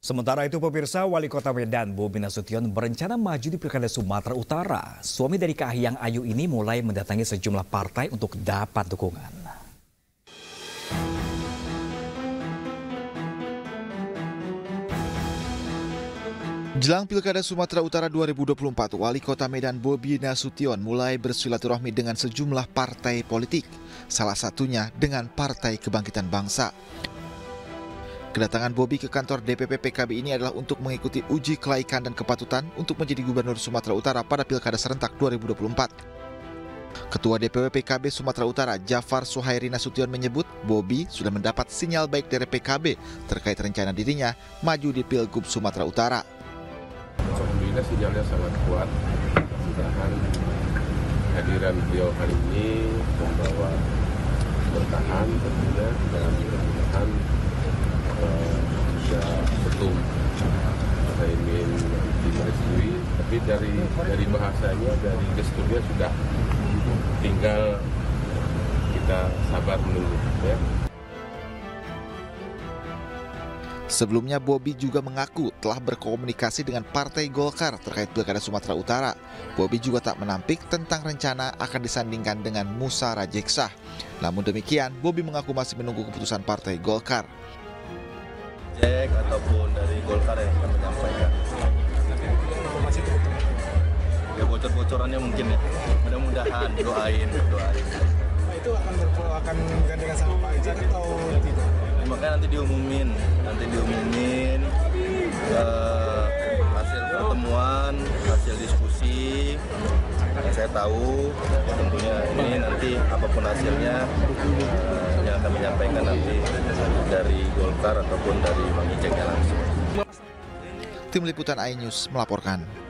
Sementara itu pemirsa Wali Kota Medan Bobi Nasution berencana maju di Pilkada Sumatera Utara. Suami dari Kahiyang Ayu ini mulai mendatangi sejumlah partai untuk dapat dukungan. Jelang Pilkada Sumatera Utara 2024, Wali Kota Medan Bobi Nasution mulai bersilaturahmi dengan sejumlah partai politik, salah satunya dengan Partai Kebangkitan Bangsa. Kedatangan Bobi ke kantor DPP PKB ini adalah untuk mengikuti uji kelaikan dan kepatutan untuk menjadi Gubernur Sumatera Utara pada Pilkada serentak 2024. Ketua DPW PKB Sumatera Utara Jafar Suhairi Nasution menyebut Bobi sudah mendapat sinyal baik dari PKB terkait rencana dirinya maju di Pilgub Sumatera Utara. Alhamdulillah sinyalnya sangat kuat. Mudah-mudahan kehadiran beliau hari ini membawa bertahan tentunya dan mudah-mudahan tapi dari dari bahasanya dari gesturnya sudah tinggal kita sabar menunggu ya Sebelumnya Bobi juga mengaku telah berkomunikasi dengan Partai Golkar terkait Pilkada Sumatera Utara. Bobi juga tak menampik tentang rencana akan disandingkan dengan Musa Rajeksah. Namun demikian, Bobi mengaku masih menunggu keputusan Partai Golkar. Jack ataupun dari Golkar yang Ya bocor-bocorannya mungkin ya. Mudah-mudahan doain, doain. Nah, itu akan akan gandengan sama Pak Ijek atau tidak? Ya, makanya nanti diumumin, nanti diumumin uh, hasil pertemuan, hasil diskusi yang saya tahu tentunya ini nanti apa pun hasilnya uh, yang akan menyampaikan nanti dari Golkar ataupun dari Bang Ijeknya langsung. Tim Liputan iNews melaporkan.